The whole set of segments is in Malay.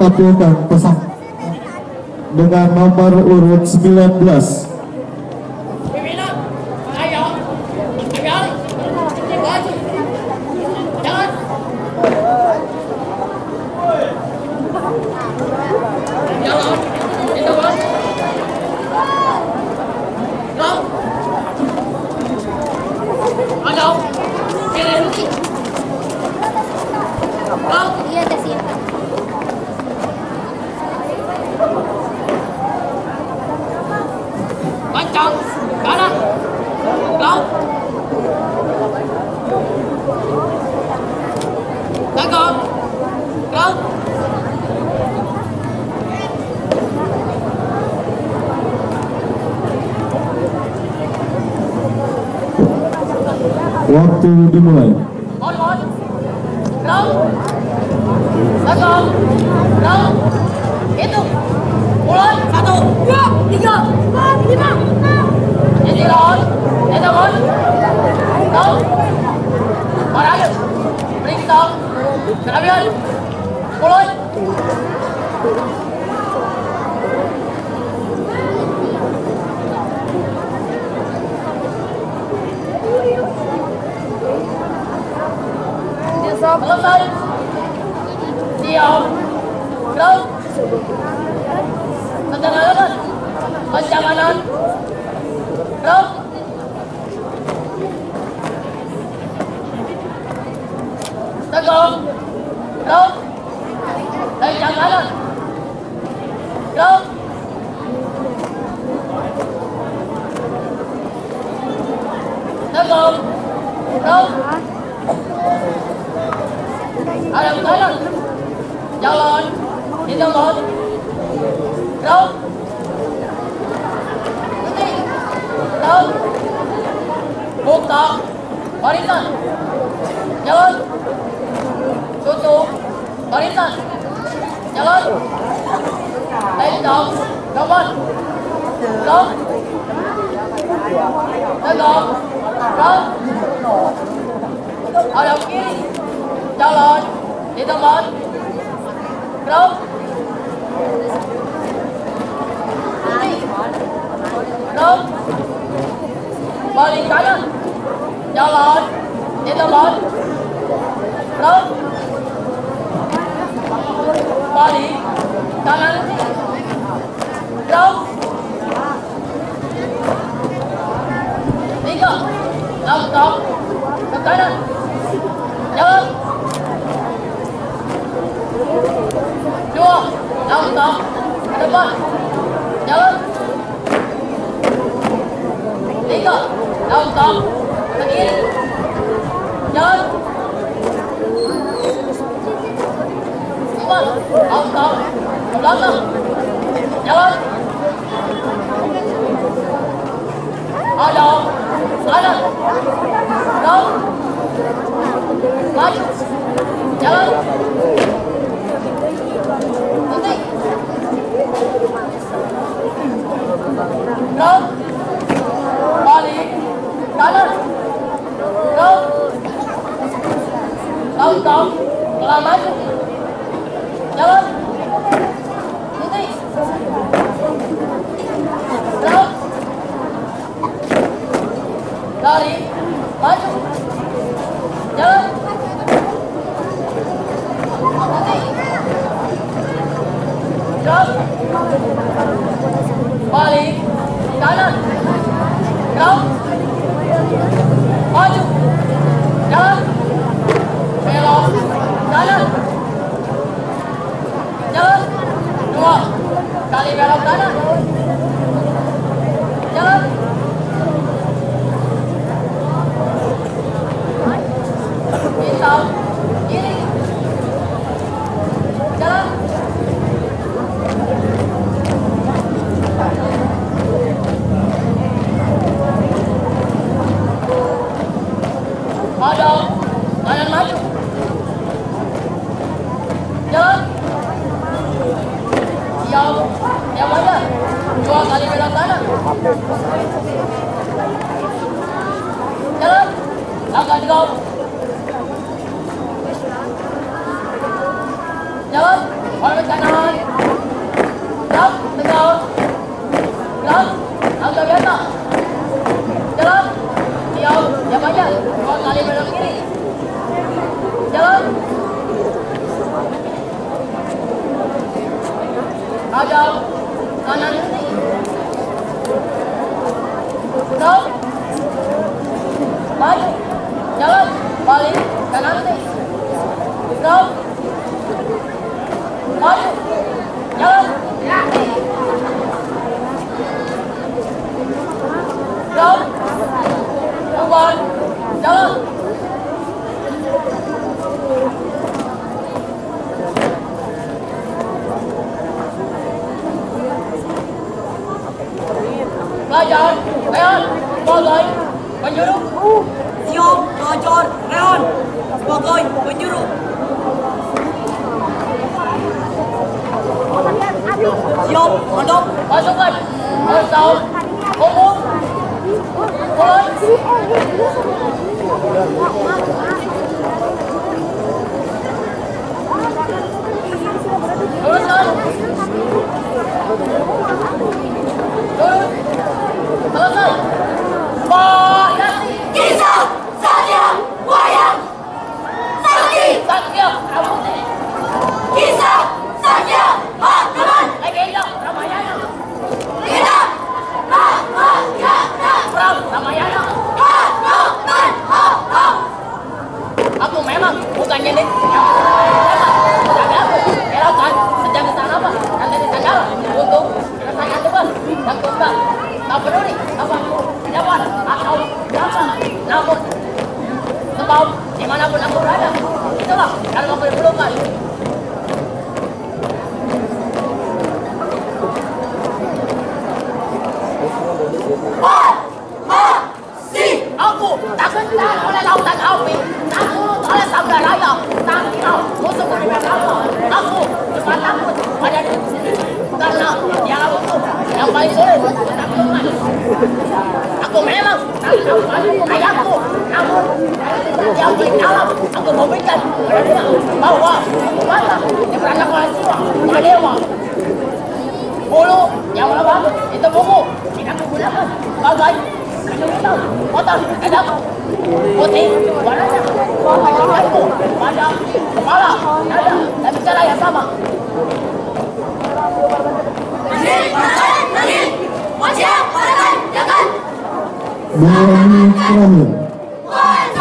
kita tampilkan pesan dengan nomor urut 19 waktu dimulai. Kenabian. Mulai. sớm tới đây chiều lớn. Mình đang lớn lên mình chào anh lên lớn. Tất cả lớn. Đây chào anh lên lên lên lên lên lên ở đầu kia cho lên. Đi tao lên. Lên lên bơi đi cái lên cho lên. Đi tao lên. Lên bơi đi. Cho lên. Long Đi chưa? Long còn Cầm tới đây, Dừng Chua Long còn Đừng quên Dừng Đi chưa? Long còn Cầm yên Dừng Ông còn Lớn không Nhớ 好球来了走八零三二九 네. Peduli apa dapat atau dapat Namun sebab dimanapun aku berada Itulah yang aku Si. Aku tak Takut pada diri sendiri Karena musuh yang paling sulit Aku memang ayahku Namun yang paling dalam Aku memberikan aku bangga Diperangkat oleh jiwa Madewa Bulu yang lebat itu buku tidak digunakan sebagai kotor, edak, putih, warnanya, mengajarkanku pada kepala, dada, dan cara yang sama. Nangil, makan, 王强、王大凯、杨凯。王强、王大、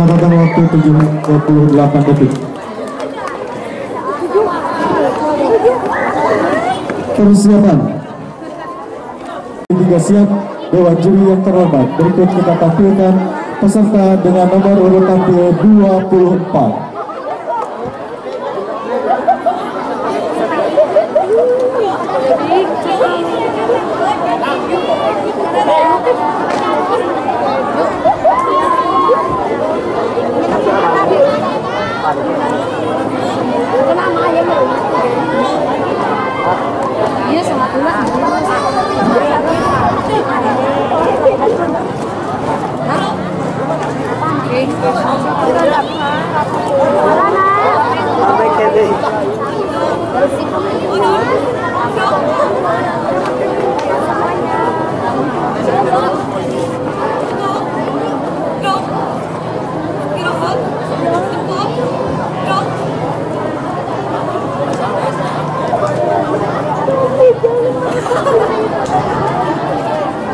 Catatan waktu 78 detik. Persiapan. Tiga siap, Dewan Juri yang terhormat. Berikut kita tampilkan peserta dengan nomor urut tampil 24.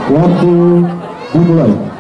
Waktu dimulai.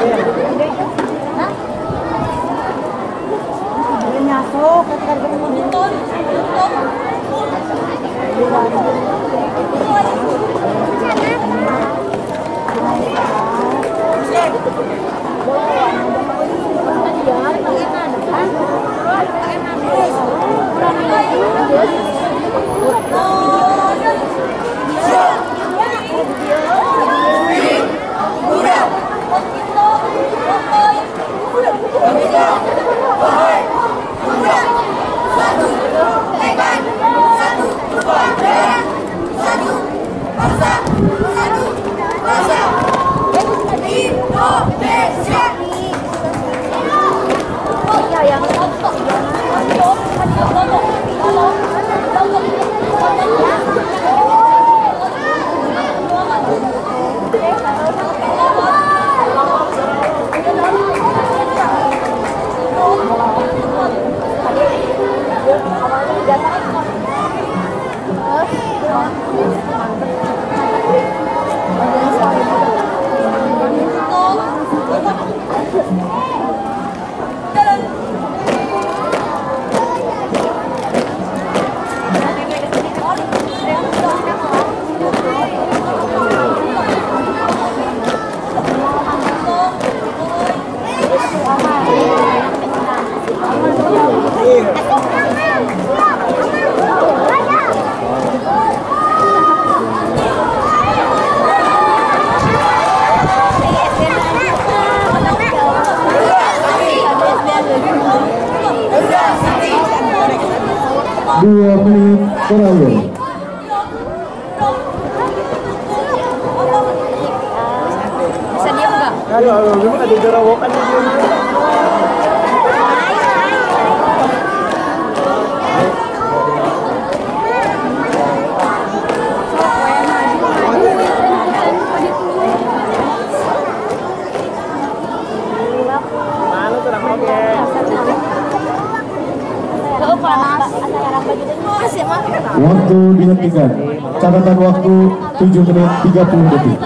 Yeah. Dihentikan. Catatan waktu 7 menit 30 detik.